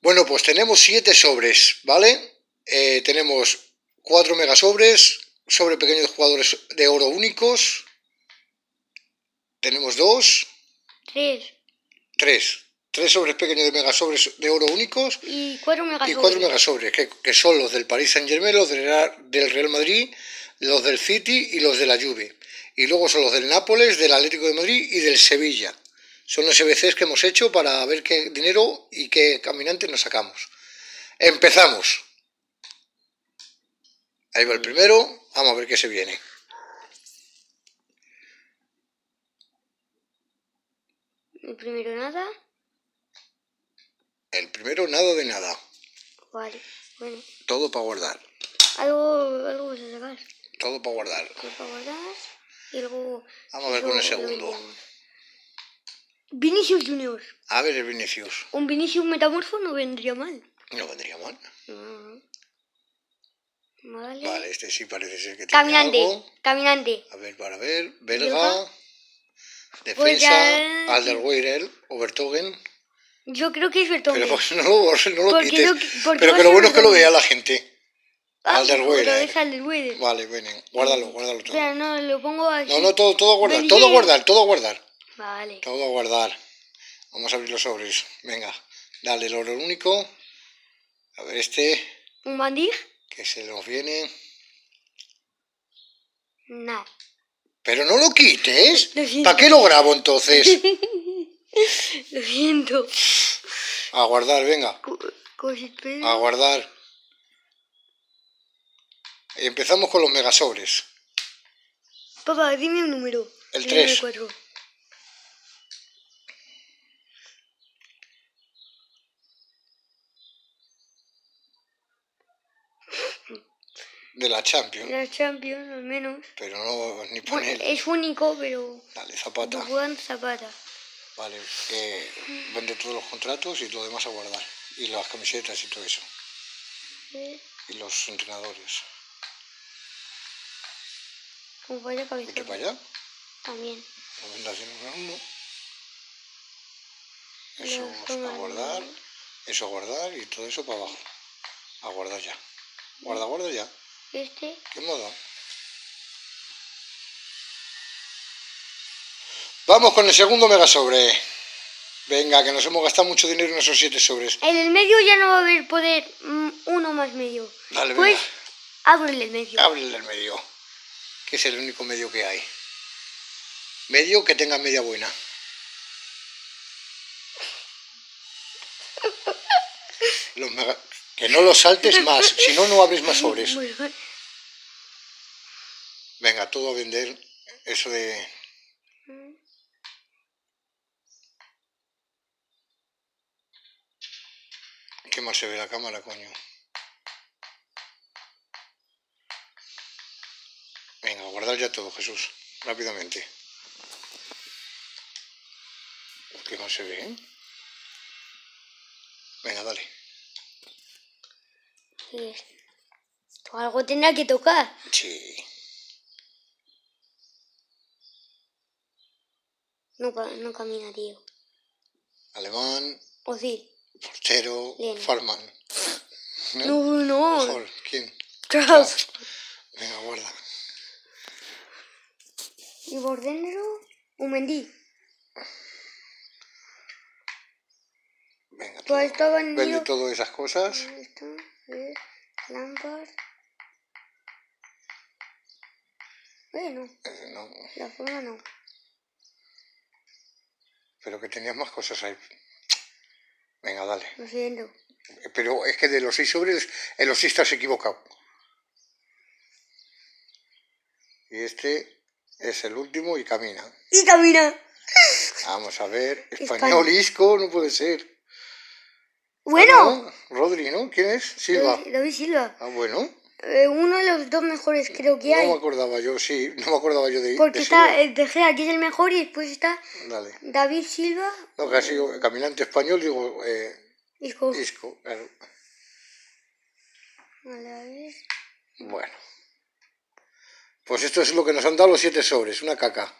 Bueno, pues tenemos siete sobres, ¿vale? Eh, tenemos cuatro megasobres, sobre pequeños jugadores de oro únicos. Tenemos dos, Tres. tres. Tres sobres pequeños de megasobres de oro únicos Y cuatro y megasobres. cuatro megasobres, que, que son los del Paris Saint Germain, los del Real- del Real Madrid, los del City y los de la Juve. Y luego son los del Nápoles, del Atlético de Madrid y del Sevilla. Son los SBCs que hemos hecho para ver qué dinero y qué caminantes nos sacamos. Empezamos. Ahí va el primero. Vamos a ver qué se viene. El primero nada. El primero, nada de nada. Vale. Bueno. Todo para guardar. Algo, algo vas a sacar. Todo para guardar. Algo para guardar. Y luego. Vamos a ver con el segundo. Vinicius Junior. A ver el Vinicius. Un Vinicius metamorfo no vendría mal. No vendría mal. No. Vale. Vale, este sí parece ser que tiene Caminante. algo. Caminante. A ver, para ver. Belga. Belga. Defensa. Pues ya- Alderweireld. Obertogen. Yo creo que es Bertone. Pero pues no lo, borres, no lo Porque quites. yo- Pero que a lo bueno es que lo vea la gente. Ah, Alderweireld. Vale, ven. Guárdalo, guárdalo todo. Espera, no, lo pongo así. No, no, todo, todo a guardar. Todo a guardar, todo a guardar. Vale. Todo a guardar. Vamos a abrir los sobres. Venga. Dale el oro único. A ver este. ¿Un bandig? Que se nos viene. Nada. Pero no lo quites. Lo. ¿Para qué lo grabo entonces? Lo siento. A guardar, venga. Cosit A guardar. Empezamos con los megasobres. Papá, dime un número. El número tres. cuatro. De la Champions. La Champions, al menos. Pero no ni Bueno, poner. es único, pero. Dale, Zapata. Juan Zapata. Vale. eh, vende todos los contratos y lo demás a guardar. Y las camisetas y todo eso. ¿Eh? Y los entrenadores. Vaya Vete cabeza. para allá. También. No vendas en uno a uno. Eso a guardar. Eso a guardar y todo eso para abajo. A guardar ya. Guarda, guarda ya. Este. ¿Qué dado? Vamos con el segundo mega sobre. Venga, que nos hemos gastado mucho dinero en esos siete sobres. En el medio ya no va a haber poder. mm, uno más medio. Dale, Pues. venga. Ábrele el medio. Ábrele el medio. Que es el único medio que hay. Medio que tenga media buena. Los mega- Que no los saltes más, si no, no abres más sobres. Venga, todo a vender. Eso de. ¿Qué más se ve la cámara, coño? Venga, guardar ya todo, Jesús. Rápidamente. ¿Qué más se ve? eh? Venga, dale. Tú algo tendrá que tocar. Sí. No, no camina, tío. Alemán, O sí. portero, Bien. Farman. No, no. Mejor, ¿Quién? Venga, guarda. Y por dentro, un Mendy. Venga, Pues está Vende todas esas cosas. Esto Lampard. Bueno, Eh, no, la forma no. pero que tenías más cosas ahí. Venga, dale. Lo siento. Pero es que de los seis sobres, en los seis te has equivocado. Y este es el último y camina. Y camina. Vamos a ver. España. Español Isco, no puede ser. Bueno. Ah, no, Rodri, ¿no? ¿Quién es? Silva. David, David Silva. Ah, bueno. Eh, uno de los dos mejores creo que No hay. me acordaba yo, sí. No me acordaba yo de Porque de está Silva. el De Gea, que es el mejor, y después está Dale. David Silva. No, que ha sido caminante español, digo, eh, Isco, claro. a la vez. Bueno. Pues esto es lo que nos han dado los siete sobres, una caca.